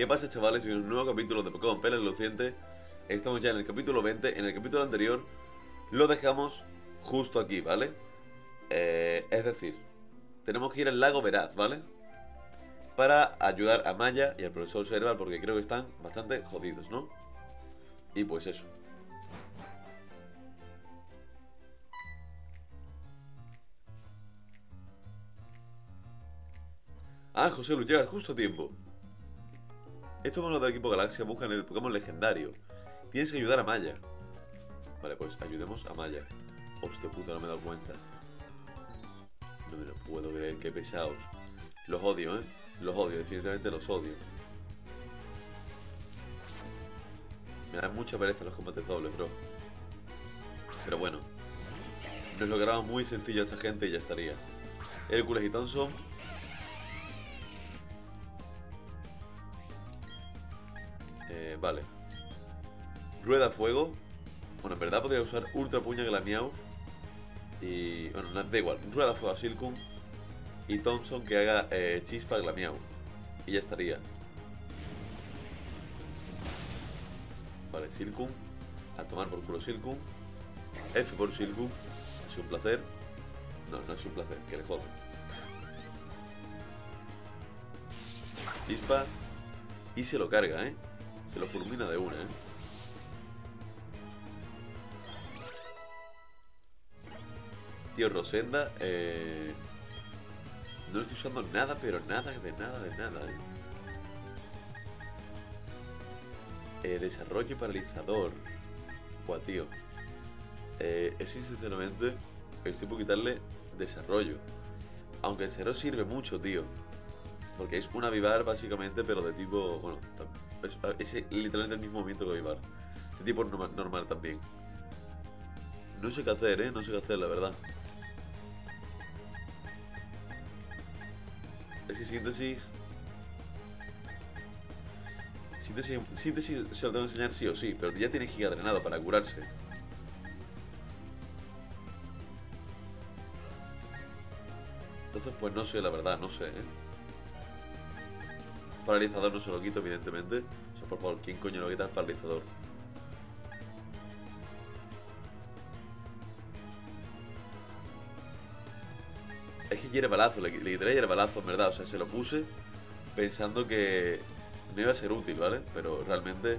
¿Qué pasa chavales? Viene un nuevo capítulo de Pokémon Pérez Luciente Estamos ya en el capítulo 20 En el capítulo anterior lo dejamos justo aquí, ¿vale? Eh, es decir, tenemos que ir al lago Veraz, ¿vale? Para ayudar a Maya y al profesor Serval Porque creo que están bastante jodidos, ¿no? Y pues eso Ah, José Lu, llegas justo a tiempo estos monos del equipo Galaxia buscan el Pokémon legendario. Tienes que ayudar a Maya. Vale, pues ayudemos a Maya. Hostia puta, no me he dado cuenta. No me lo puedo creer, qué pesados. Los odio, ¿eh? Los odio, definitivamente los odio. Me dan mucha pereza los combates dobles, bro. Pero bueno. Nos lo grabamos muy sencillo a esta gente y ya estaría. Hércules y Thompson vale. Rueda fuego. Bueno, en verdad podría usar Ultra Puña Glamiauf. Y. Bueno, da igual. Rueda fuego a Silkun. Y Thompson que haga eh, Chispa Glamiauf. Y ya estaría. Vale, Silkun. A tomar por culo Silkun. F por Silkun. Es un placer. No, no es un placer, que le jodan. Chispa. Y se lo carga, ¿eh? Se lo fulmina de una, ¿eh? Tío, Rosenda, eh... No estoy usando nada, pero nada, de nada, de nada, ¿eh? eh desarrollo paralizador. Buah, tío. Eh, es sinceramente, estoy por quitarle desarrollo. Aunque el cero sirve mucho, tío. Porque es un avivar básicamente, pero de tipo. Bueno, es, literalmente el mismo movimiento que avivar. De tipo normal, también. No sé qué hacer, eh. No sé qué hacer, la verdad. Ese síntesis. Síntesis, síntesis se lo tengo que enseñar sí o sí, pero ya tiene giga drenado para curarse. Entonces, pues no sé, la verdad, no sé, ¿eh? Paralizador no se lo quito, evidentemente. O sea, por favor, ¿quién coño lo quita el paralizador? Es que quiere balazo, le, le quitaré balazo, en verdad. O sea, se lo puse pensando que me iba a ser útil, ¿vale? Pero realmente...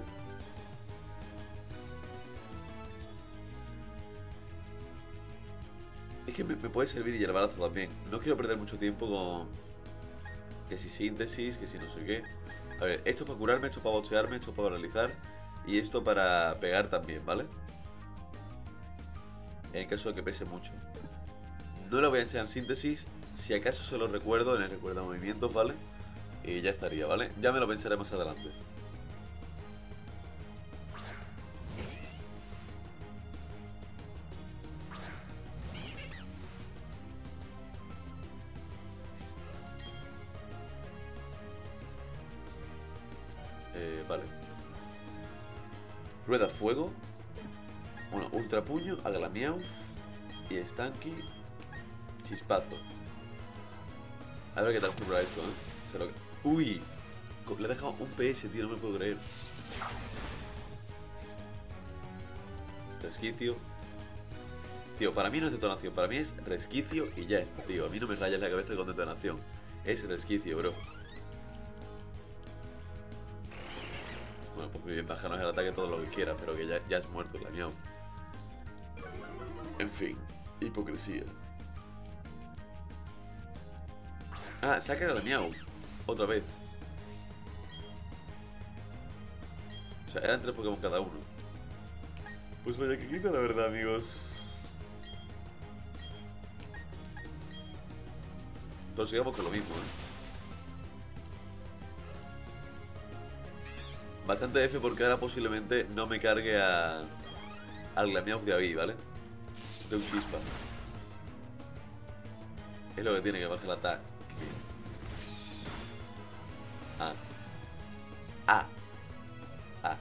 Es que me, me puede servir y el balazo también. No quiero perder mucho tiempo con que si síntesis, que si no sé qué. A ver, esto para curarme, esto para bochearme, esto para paralizar y esto para pegar también, ¿vale? En caso de que pese mucho. No lo voy a enseñar síntesis, si acaso se lo recuerdo en el recuerdo de movimientos, ¿vale? Y ya estaría, ¿vale? Ya me lo pensaré más adelante. Rueda Fuego. Bueno, Ultra Puño, y Stanky Chispazo. A ver qué tal cubra esto, ¿eh? Uy, le he dejado un PS, tío, no me puedo creer. Resquicio. Tío, para mí no es detonación, para mí es resquicio y ya está, tío. A mí no me rayas la cabeza con detonación. Es resquicio, bro. Pues bien, bajarnos el ataque todo lo que quiera, pero que ya, ya es muerto el miau. En fin, hipocresía. Ah, saca el miau. Otra vez. O sea, eran tres Pokémon cada uno. Pues vaya que quita la verdad, amigos. Pero sigamos con lo mismo, ¿eh? Bastante F porque ahora posiblemente no me cargue a, al Glameow de ahí, ¿vale? De un chispa. Es lo que tiene que bajar el ataque. Ah. Ah. Ah.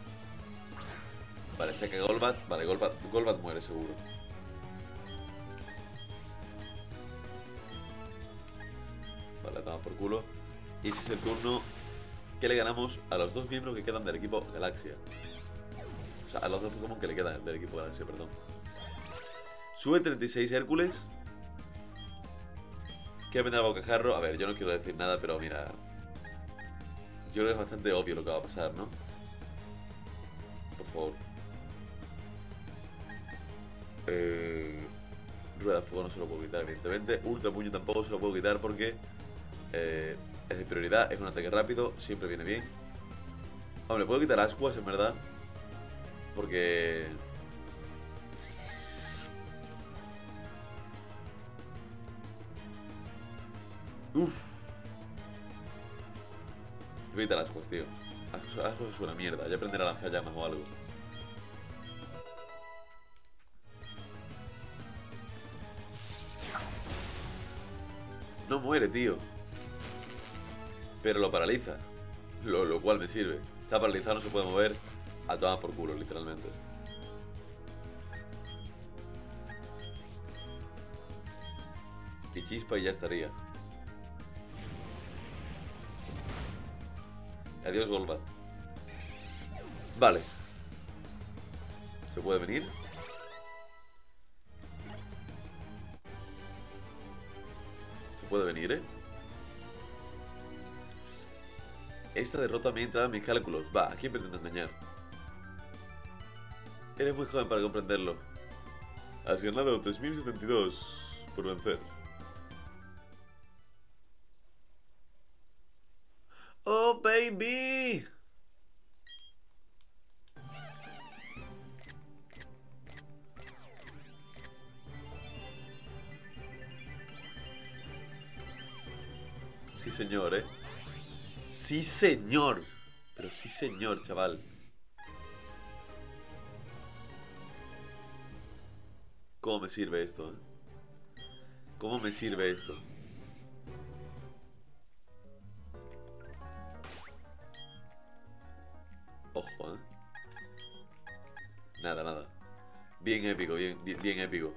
Vale, que Golbat. Vale, Golbat, Golbat muere seguro. Vale, toma por culo. Y ese es el turno que le ganamos a los dos miembros que quedan del equipo Galaxia. O sea, a los dos Pokémon que le quedan del equipo Galaxia, perdón. Sube 36 Hércules. ¿Qué vender a bocajarro? A ver, yo no quiero decir nada, pero mira. Yo creo que es bastante obvio lo que va a pasar, ¿no? Por favor. Eh, rueda de fuego no se lo puedo quitar, evidentemente. Ultra puño tampoco se lo puedo quitar porque eh, es de prioridad, es un ataque rápido, siempre viene bien. Hombre, puedo quitar ascuas en verdad. Porque... Uff. Voy a quitar ascuas, tío. Ascuas es una mierda, ya aprenderé a lanzar llamas o algo. No muere, tío. Pero lo paraliza. Lo, cual me sirve. Está paralizado, no se puede mover. A tomar por culo, literalmente. Y chispa y ya estaría. Adiós, Golbat. Vale. ¿Se puede venir? Se puede venir, ¿eh? Esta derrota me ha entrado en mis cálculos. Va, ¿a quién pretendo engañar? Eres muy joven para comprenderlo. Has ganado 3072 por vencer. ¡Oh, baby! Sí, señor, ¿eh? Sí, señor. Pero sí, señor, chaval. ¿Cómo me sirve esto? ¿Cómo me sirve esto? Ojo, ¿eh? Nada, nada. Bien épico, bien, bien, bien épico.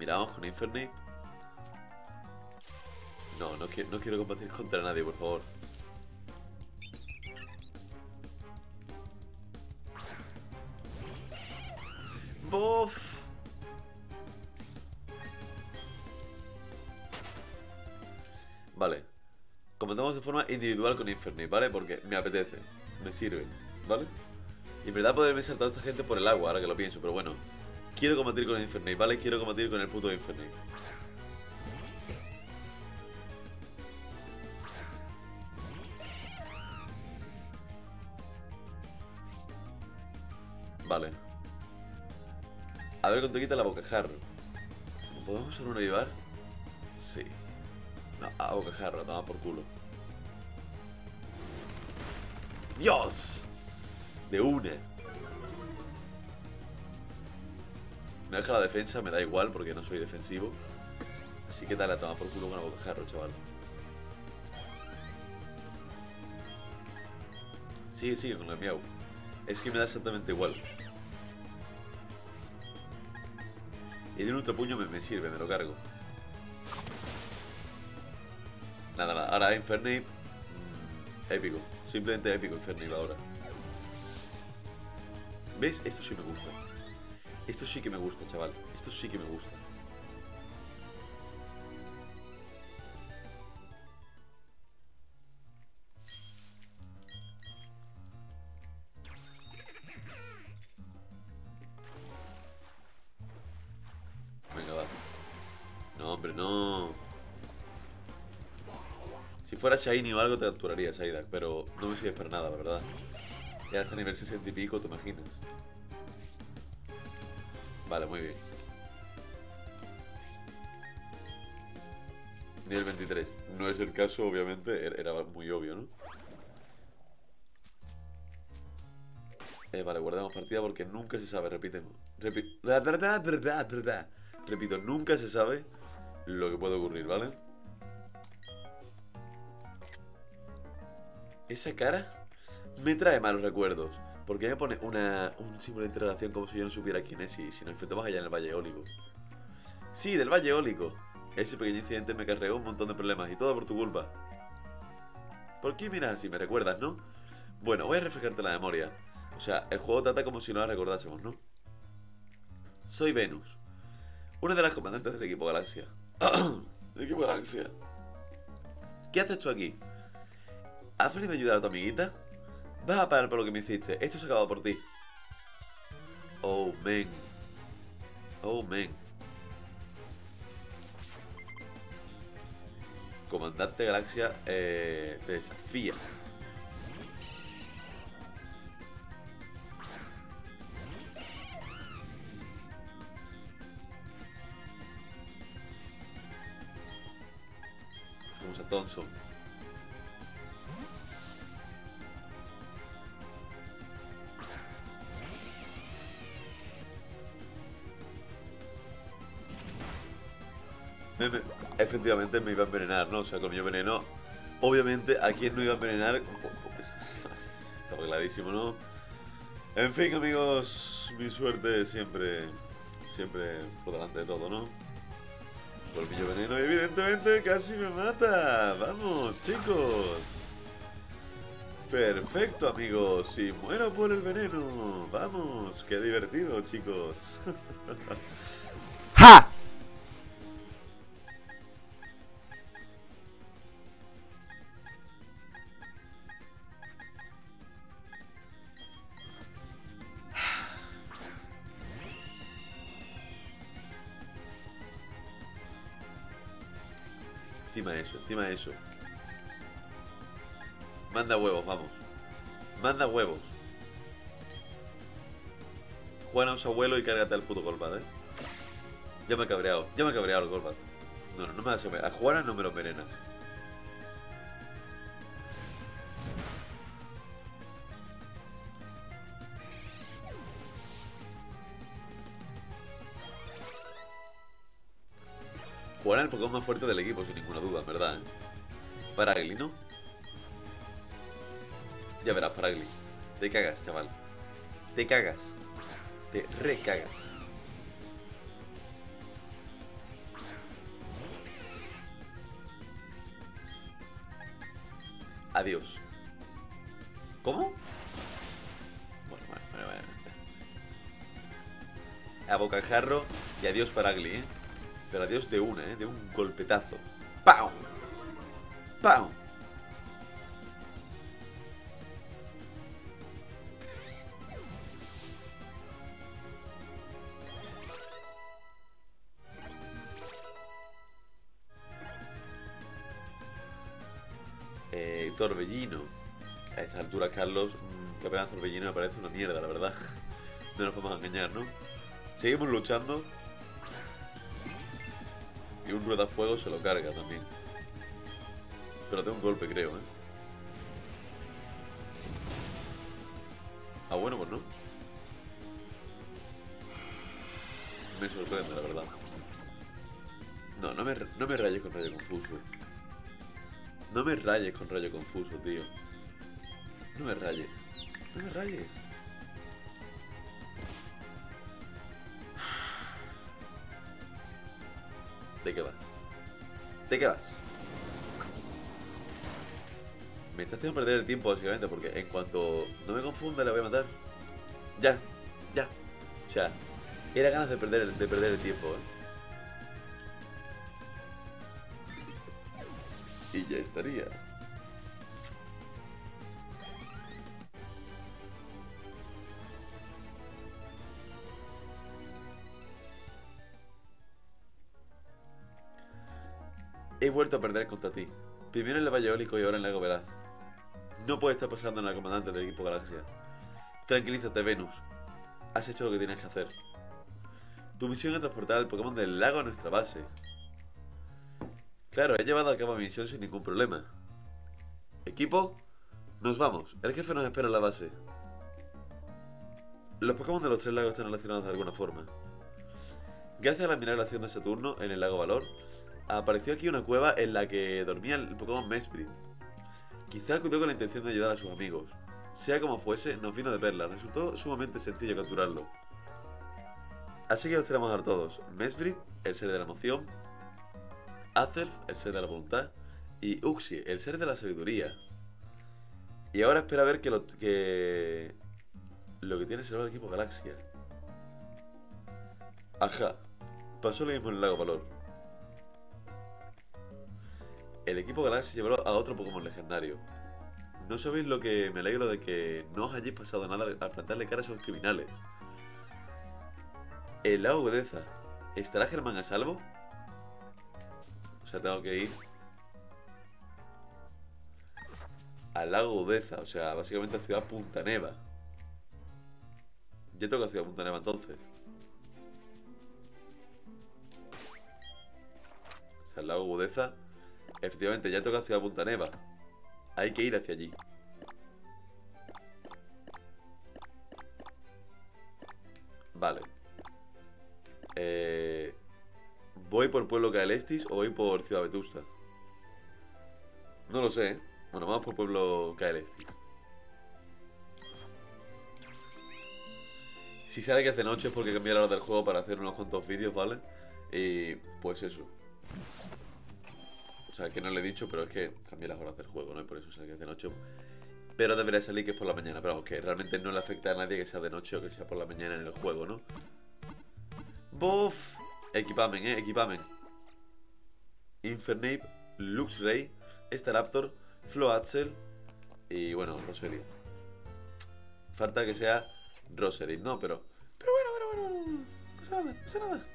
Miramos con Infernape. No, no, quiero, no quiero combatir contra nadie, por favor. ¡Bof! Vale. Combatamos de forma individual con Infernape, ¿vale? Porque me apetece. Me sirve, ¿vale? Y en verdad podría ser toda esta gente por el agua, ahora que lo pienso, pero bueno. Quiero combatir con Infernape, ¿vale? Quiero combatir con el puto Infernape. Vale. A ver cuánto quita la bocajarro. ¿Podemos un avivar? Sí. No, a bocajarro, toma por culo. ¡Dios! De una. Me deja la defensa, me da igual porque no soy defensivo. Así que dale a tomar por culo con la bocajarro, chaval. Sigue, sigue con el miau. Es que me da exactamente igual. Y de un ultrapuño me, me sirve, me lo cargo. Nada, nada. Ahora Infernape. Mmm, épico. Simplemente épico Infernape ahora. ¿Ves? Esto sí me gusta. Esto sí que me gusta, chaval. Esto sí que me gusta. Shiny o algo te capturaría Psyduck, pero no me sirve para nada, la verdad. Ya hasta nivel 60 y pico, ¿te imaginas? Vale, muy bien. Nivel 23. No es el caso, obviamente, er-, era muy obvio, ¿no? Eh, vale, guardamos partida porque nunca se sabe, repitemos. verdad. Repito, nunca se sabe lo que puede ocurrir, ¿vale? Esa cara me trae malos recuerdos. Porque me pone una, un símbolo de interrogación como si yo no supiera quién es y si nos enfrentamos allá en el Valle Eólico. Sí, del Valle Eólico. Ese pequeño incidente me cargó un montón de problemas y todo por tu culpa. ¿Por qué miras así? ¿Me recuerdas, no? Bueno, voy a refrescarte la memoria. O sea, el juego trata como si no la recordásemos, ¿no? Soy Venus, una de las comandantes del equipo Galaxia. ¿El equipo Galaxia? ¿Qué haces tú aquí? ¿Has venido a ayudar a tu amiguita? Vas a pagar por lo que me hiciste. Esto se acabado por ti. Oh, men. Oh, men. Comandante Galaxia eh, te desafía. Vamos a Thompson. Me- me- efectivamente me iba a envenenar, ¿no? O sea, con mi veneno. Obviamente, ¿a quién no iba a envenenar? Pues, está clarísimo, ¿no? En fin, amigos, mi suerte siempre, siempre por delante de todo, ¿no? Colmillo veneno, evidentemente, casi me mata. Vamos, chicos. Perfecto, amigos. Si muero por el veneno. Vamos, qué divertido, chicos. Eso. Manda huevos, vamos. Manda huevos. Juega a su abuelo y cárgate al puto Golbat, eh. Ya me he cabreado, ya me he cabreado el Golbat. No, no, me das A Juana no me lo envenenas. Es el Pokémon más fuerte del equipo, sin ninguna duda, en verdad, eh. Paragli, ¿no? Ya verás, Paragli. Te cagas, chaval. Te cagas. Te recagas. Adiós. ¿Cómo? Bueno, bueno, bueno, bueno. A bocajarro y adiós Paragli, ¿eh? Pero adiós de una, ¿eh? De un golpetazo. ¡Pau! ¡Pau! Eh, Torbellino. A esta altura, Carlos, mm, que apenas Torbellino me parece una mierda, la verdad. No nos podemos engañar, ¿no? Seguimos luchando. Un ruedafuego se lo carga también. Pero de un golpe, creo, ¿eh? Ah, bueno, pues no. Me sorprende, la verdad. No, no me, no me rayes con rayo confuso. No me rayes con rayo confuso, tío. No me rayes. No me rayes. ¿De qué vas? Me estás haciendo perder el tiempo, básicamente, porque en cuanto no me confunda, le voy a matar. Ya, ya. Sea, era ganas de perder, de perder el tiempo, ¿eh? Y ya estaría. He vuelto a perder contra ti. Primero en el Valle Eólico y ahora en Lago Veraz. No puede estar pasando en la comandante del equipo Galaxia. Tranquilízate, Venus. Has hecho lo que tienes que hacer. Tu misión es transportar al Pokémon del lago a nuestra base. Claro, he llevado a cabo mi misión sin ningún problema. Equipo, nos vamos. El jefe nos espera en la base. Los Pokémon de los tres lagos están relacionados de alguna forma. Gracias a la migración de Saturno en el lago Valor, apareció aquí una cueva en la que dormía el Pokémon Mesprit. Quizá acudió con la intención de ayudar a sus amigos. Sea como fuese, nos vino de perla. Resultó sumamente sencillo capturarlo. Así que los tenemos a todos. Mesprit, el ser de la emoción. Azelf, el ser de la voluntad. Y Uxie, el ser de la sabiduría. Y ahora espera a ver que lo que, lo que tiene será el equipo Galaxia. Ajá. Pasó lo mismo en el Lago Valor. El equipo Galaxia llevó a otro Pokémon legendario. No sabéis lo que me alegro de que no os hayáis pasado nada al plantarle cara a esos criminales. El lago Godeza. ¿Estará Germán a salvo? O sea, tengo que ir al lago Udeza, o sea, básicamente a Ciudad Punta Neva. Ya toca Ciudad Punta Neva entonces. O sea, el lago Udeza. Efectivamente, ya toca Ciudad Punta Neva. Hay que ir hacia allí. Vale. Eh, ¿Voy por Pueblo Caelestis o voy por Ciudad Vetusta? No lo sé, ¿eh? Bueno, vamos por Pueblo Caelestis. Si sale que hace noche es porque cambié la hora del juego para hacer unos cuantos vídeos, ¿vale? Y pues eso. O sea, que no le he dicho, pero es que cambié las horas del juego, ¿no? Y por eso sale que hace noche. Pero debería salir que es por la mañana. Pero que realmente no le afecta a nadie que sea de noche o que sea por la mañana en el juego, ¿no? Buff. Equipamen, eh, equipamen. Infernape, Luxray, Staraptor, Floatzel y bueno, Roserid. Falta que sea Roserid, no, pero. Pero bueno, bueno, bueno. No pasa nada, no pasa nada.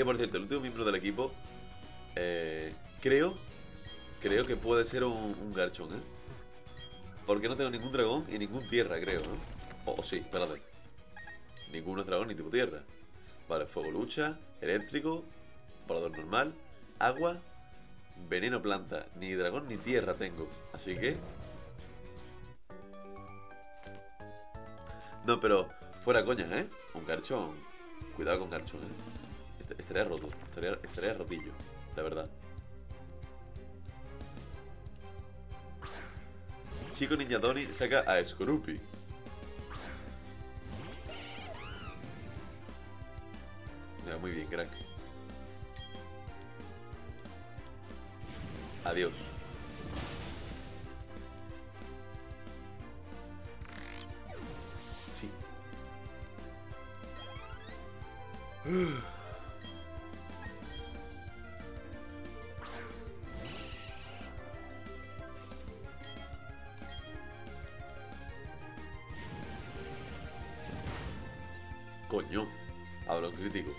Que por cierto, el último miembro del equipo, eh, creo, creo que puede ser un, garchón, ¿eh? Porque no tengo ningún dragón y ningún tierra, creo, ¿no? O oh, sí, espérate. Ninguno es dragón ni tipo tierra. Vale, fuego lucha, eléctrico, volador normal, agua, veneno planta. Ni dragón ni tierra tengo. Así que... No, pero fuera coña, ¿eh? Un garchón. Cuidado con garchón, ¿eh? Estaría roto. Estaría, estaría rotillo, la verdad. Chico Niña Tony saca a Skorupi. muy bien, crack. Adiós. Sí. Coño, hablo crítico.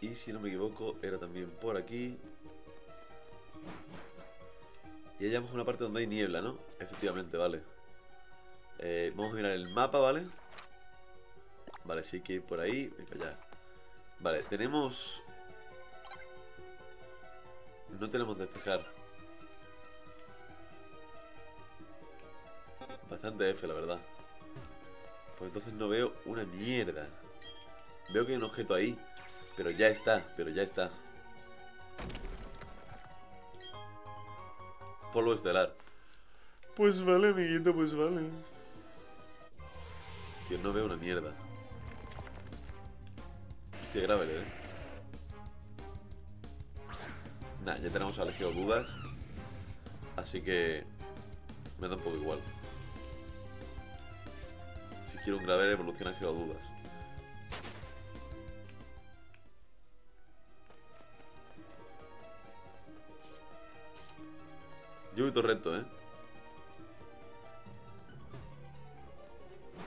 Y si no me equivoco, era también por aquí. Y hallamos una parte donde hay niebla, ¿no? Efectivamente, vale. Eh, vamos a mirar el mapa, ¿vale? Vale, sí que por ahí y para allá. Vale, tenemos... No tenemos despejar. Bastante F, la verdad. Pues entonces no veo una mierda. Veo que hay un objeto ahí. Pero ya está, pero ya está. Polvo estelar. Pues vale, amiguito, pues vale. Tío, no veo una mierda. Hostia, grave, eh. Nah, ya tenemos elegido dudas. Así que me da un poco igual. Si quiero un graver, evoluciona a dudas. Yo voy todo recto, ¿eh?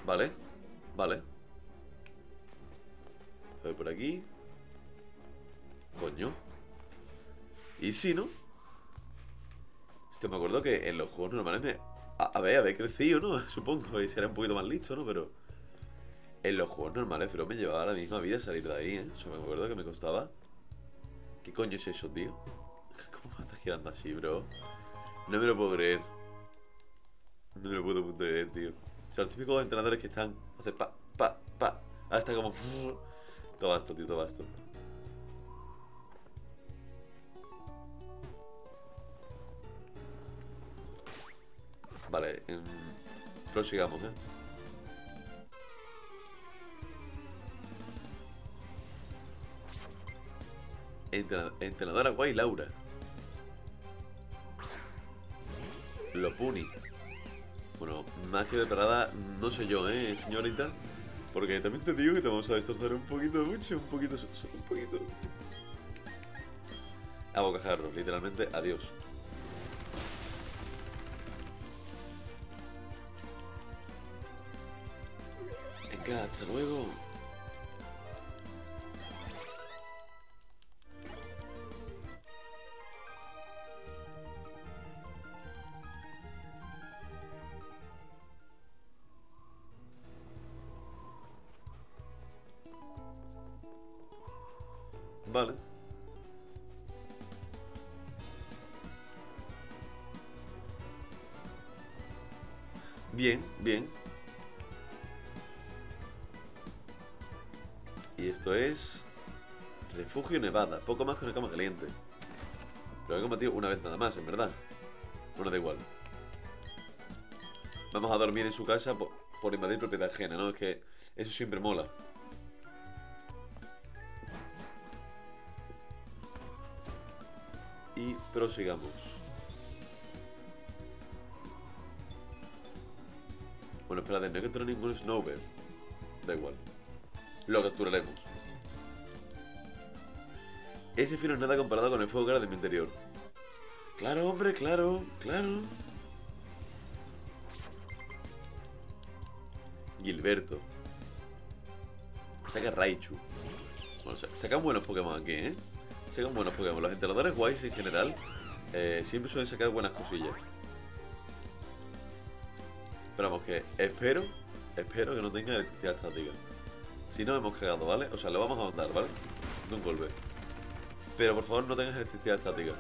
Vale, vale. Voy por aquí. Coño. Y sí, ¿no? Hostia, me acuerdo que en los juegos normales me... A, a ver, había crecido, ¿no? Supongo, y será un poquito más listo, ¿no? Pero... En los juegos normales, pero me llevaba la misma vida salir de ahí, ¿eh? O sea, me acuerdo que me costaba... ¿Qué coño es eso, tío? ¿Cómo me estás girando así, bro? No me lo puedo creer. No me lo puedo creer, tío. O sea, los típicos entrenadores que están... Hacen pa, pa, pa. Está como... Todo esto, tío, todo esto. Vale, prosigamos, ¿eh? Entrena- entrenadora guay Laura. Lo puni. Bueno, más que preparada, no sé yo, ¿eh, señorita? Porque también te digo que te vamos a destrozar un poquito mucho, un poquito, un poquito. A bocajarro, literalmente, adiós. Venga, hasta luego. Y esto es... Refugio Nevada, poco más que una cama caliente. Pero he combatido una vez nada más, en verdad. Bueno, da igual. Vamos a dormir en su casa por, invadir propiedad ajena, ¿no? Es que eso siempre mola. Y prosigamos. Bueno, espérate, no he capturado ningún Snowbear. Da igual. Lo capturaremos. Ese filo es nada comparado con el fuego cara de mi interior. Claro, hombre, claro, claro. Gilberto. Saca Raichu. Bueno, sa- sacan buenos Pokémon aquí, ¿eh? Sacan buenos Pokémon. Los entrenadores guays en general eh, siempre suelen sacar buenas cosillas. Pero vamos, que espero, espero que no tenga electricidad estática. Si no, hemos cagado, ¿vale? O sea, lo vamos a mandar, ¿vale? De un golpe. Pero por favor, no tengas electricidad estática.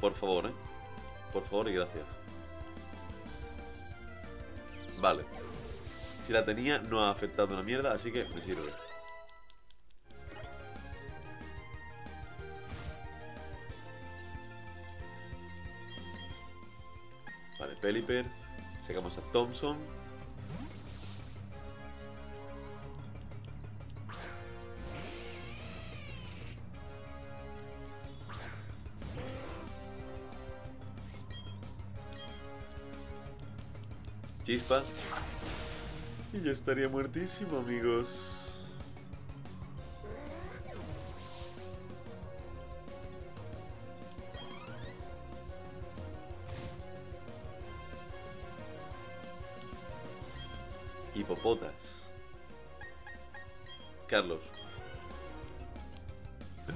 Por favor, ¿eh? Por favor y gracias. Vale. Si la tenía, no ha afectado una mierda, así que me sirve. Vale, Pelipper. Sacamos a Thompson. Chispa. Y yo estaría muertísimo, amigos. Hipopotas. Carlos.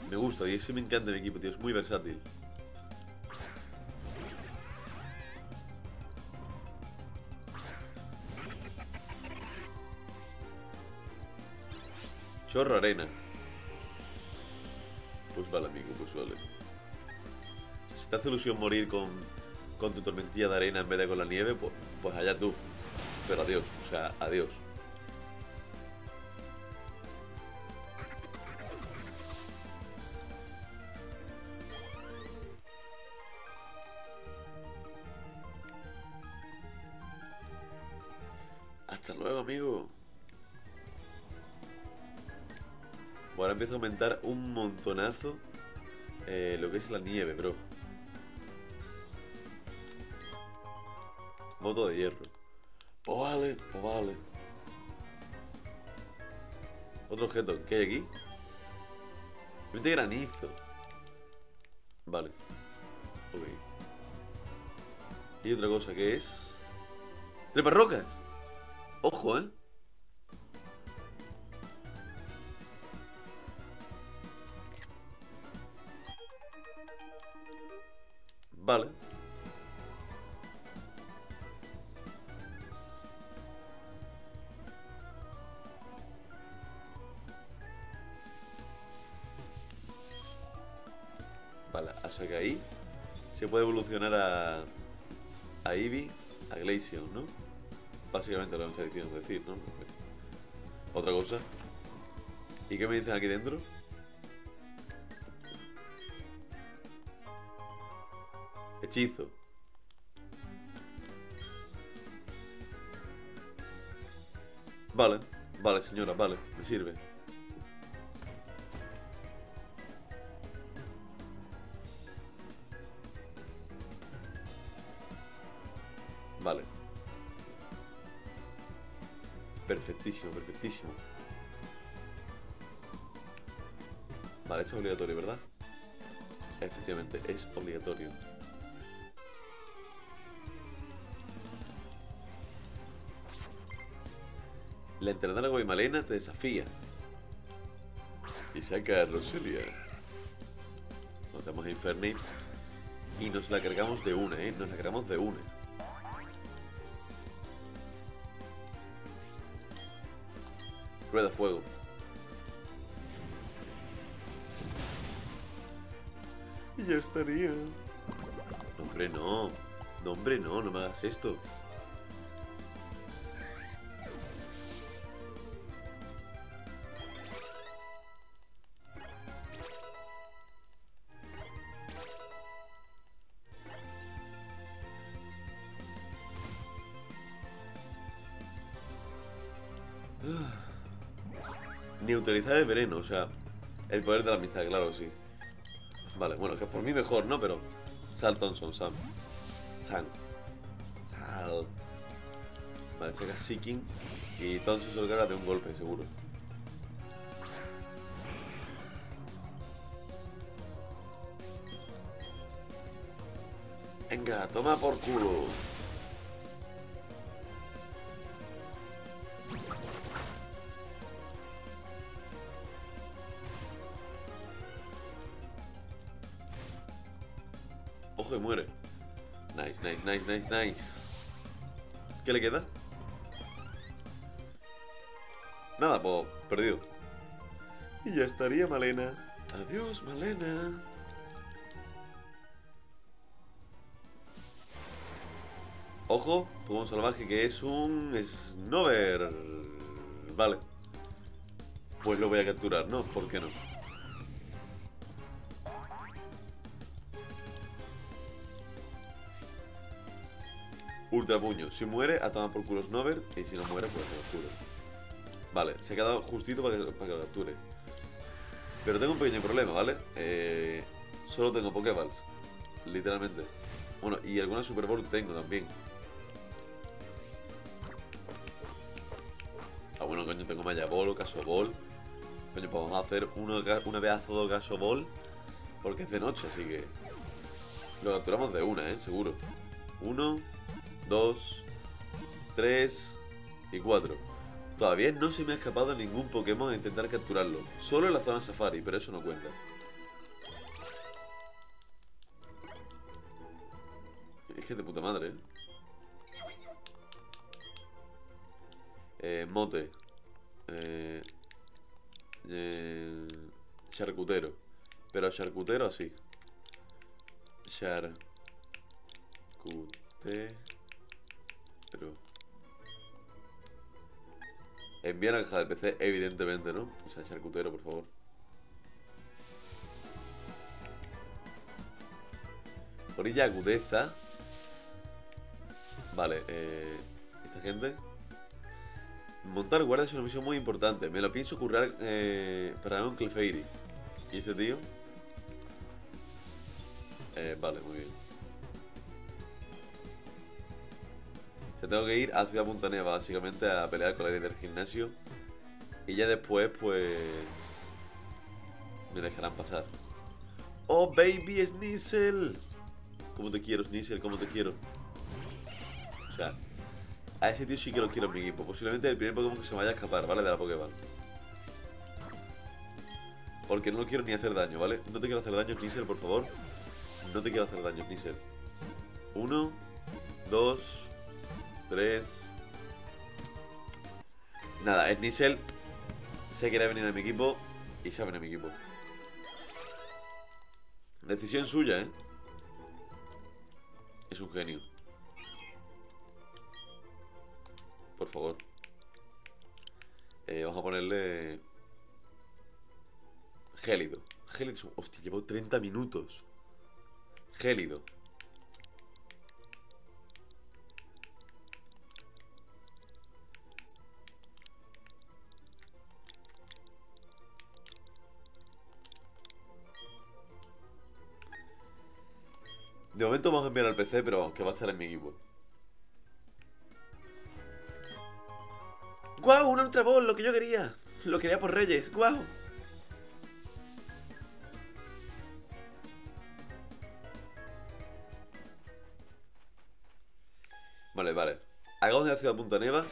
Me gusta, y ese me encanta mi equipo, tío. Es muy versátil. Chorro arena. Pues vale, amigo, pues vale. Si te hace ilusión morir con, con tu tormentilla de arena en vez de con la nieve, pues, pues allá tú. Pero adiós, o sea, adiós. Empieza a aumentar un montonazo eh, lo que es la nieve, bro. Moto de hierro. Pues vale, pues vale. Otro objeto, ¿qué hay aquí? Vente granizo. Vale. Ok. Y otra cosa que es. ¡Treparrocas! Ojo, eh. Vale. Vale, sea que ahí se puede evolucionar a, a Eevee, a Glaceon, ¿no? Básicamente lo que me está diciendo decir, ¿no? Otra cosa. ¿Y qué me dicen aquí dentro? Hechizo. Vale, vale señora, vale, me sirve. Vale. Perfectísimo, perfectísimo. Vale, es obligatorio, ¿verdad? Efectivamente, es obligatorio. La entrenadora Guaymalena te desafía. Y saca a Roselia. Nos damos a Inferni. Y nos la cargamos de una, ¿eh? Nos la cargamos de una. Rueda fuego. Y ya estaría. No, hombre, no. No, hombre, no, no me hagas esto. Neutralizar el veneno, o sea, el poder de la amistad, claro, sí. Vale, bueno, que por mí mejor, ¿no? Pero Sal Thompson, Sam. Sam. Sal. Vale, checa Seeking. Y Thompson solo carga de un golpe, seguro. Venga, toma por culo. Y muere. Nice, nice, nice, nice, nice. ¿Qué le queda? Nada, pues perdido. Y ya estaría Malena. Adiós, Malena. Ojo, Pokémon salvaje que es un Snover. Vale. Pues lo voy a capturar, ¿no? ¿Por qué no? Ultra puño. Si muere, a tomar por culo Snover. Y si no muere, pues lo capture. Vale, se ha quedado justito para que, para que lo capture. Pero tengo un pequeño problema, ¿vale? Eh, solo tengo Pokéballs. Literalmente. Bueno, y alguna Super Bowl tengo también. Ah, bueno, coño, tengo Maya o Caso Ball. Coño, pues vamos a hacer uno, una pedazo de Caso Ball. Porque es de noche, así que... Lo capturamos de una, ¿eh? Seguro. Uno, dos, tres y cuatro. Todavía no se me ha escapado ningún Pokémon a intentar capturarlo. Solo en la zona Safari, pero eso no cuenta. Es que de puta madre, ¿eh? eh mote. Eh, eh, charcutero. Pero charcutero así. Charcutero. Envía la caja del PC, evidentemente, ¿no? O sea, charcutero, por favor. Orilla agudeza. Vale, eh, esta gente. Montar guardia es una misión muy importante. Me lo pienso currar eh, para un Clefairy. ¿Y ese tío? Eh, vale, muy bien. Tengo que ir a Ciudad Montanea básicamente a pelear con la del gimnasio. Y ya después, pues... Me dejarán pasar. ¡Oh, baby Sneasel! ¿Cómo te quiero, Sneasel? ¿Cómo te quiero? O sea, a ese tío sí que lo quiero en mi equipo. Posiblemente el primer Pokémon que se vaya a escapar, ¿vale? De la Pokéball. Porque no lo quiero ni hacer daño, ¿vale? No te quiero hacer daño, Sneasel, por favor. No te quiero hacer daño, Sneasel. Uno, dos, tres. Nada, Snizzle se quiere venir a mi equipo y se venido a mi equipo. Decisión suya, ¿eh? Es un genio. Por favor. Eh, vamos a ponerle... Gélido. Gélido. Hostia, llevo 30 minutos. Gélido. De momento vamos a enviar al PC, pero que va a estar en mi equipo. ¡Guau! ¡Un Ultra Ball! Lo que yo quería. Lo quería por Reyes. ¡Guau! Vale, vale. Hagamos de la ciudad Punta Neva.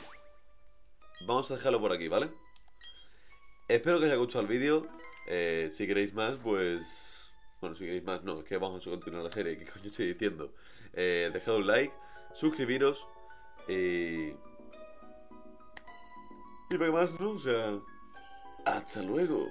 Vamos a dejarlo por aquí, ¿vale? Espero que os haya gustado el vídeo. Eh, si queréis más, pues bueno, si queréis más, no, es que vamos a continuar la serie, ¿qué coño estoy diciendo? Eh, dejad un like, suscribiros y... Y para más, ¿no? O sea... ¡Hasta luego!